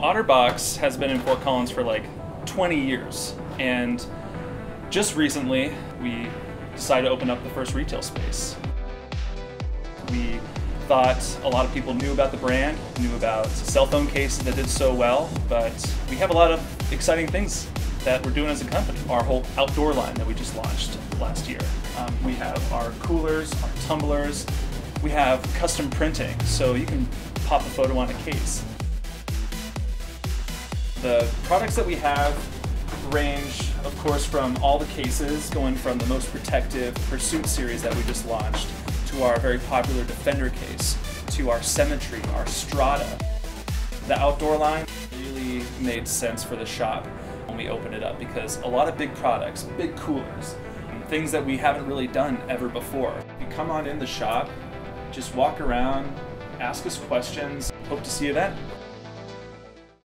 Otterbox has been in Fort Collins for like 20 years, and just recently we decided to open up the first retail space. We thought a lot of people knew about the brand, knew about cell phone cases that did so well, but we have a lot of exciting things that we're doing as a company. Our whole outdoor line that we just launched last year. Um, we have our coolers, our tumblers, we have custom printing, so you can pop a photo on a case. The products that we have range, of course, from all the cases, going from the most protective Pursuit series that we just launched, to our very popular Defender case, to our Symmetry, our Strata. The outdoor line really made sense for the shop when we opened it up because a lot of big products, big coolers, things that we haven't really done ever before. You come on in the shop, just walk around, ask us questions, hope to see you then.